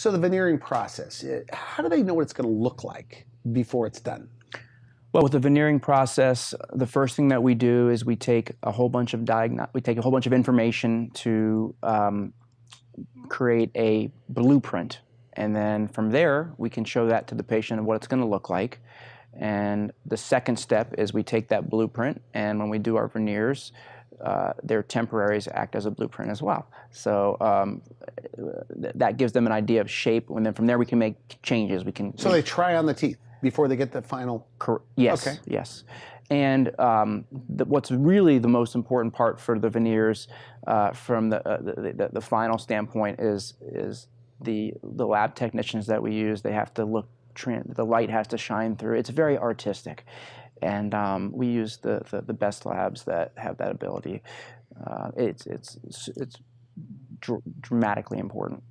So the veneering process, eh, how do they know what it's going to look like before it's done? Well, with the veneering process, the first thing that we do is we take a whole bunch of diagno- we take a whole bunch of information to um, create a blueprint, and then from there we can show that to the patient of what it's going to look like. And the second step is we take that blueprint, and when we do our veneers, uh, their temporaries act as a blueprint as well. So um, th- that gives them an idea of shape, and then from there we can make changes. We can So they try on the teeth before they get the final. Cor- yes, Okay. yes. And um, the, what's really the most important part for the veneers, uh, from the, uh, the, the the final standpoint, is is the the lab technicians that we use. They have to look. Tran- the light has to shine through. It's very artistic, and um, we use the, the the best labs that have that ability. Uh, it's it's it's, it's dr- dramatically important.